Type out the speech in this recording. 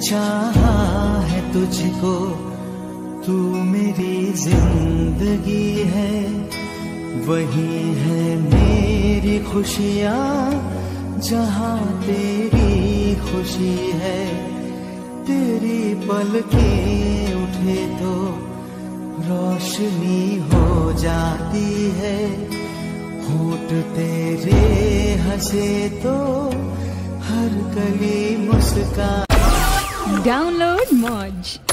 चाहा है तुझको, तू मेरी ज़िंदगी है। वही है मेरी खुशियाँ, जहाँ तेरी खुशी है। तेरी पलके उठे तो रोशनी हो जाती है। होठ तेरे हंसे तो हर गली मुस्कान Download Modge.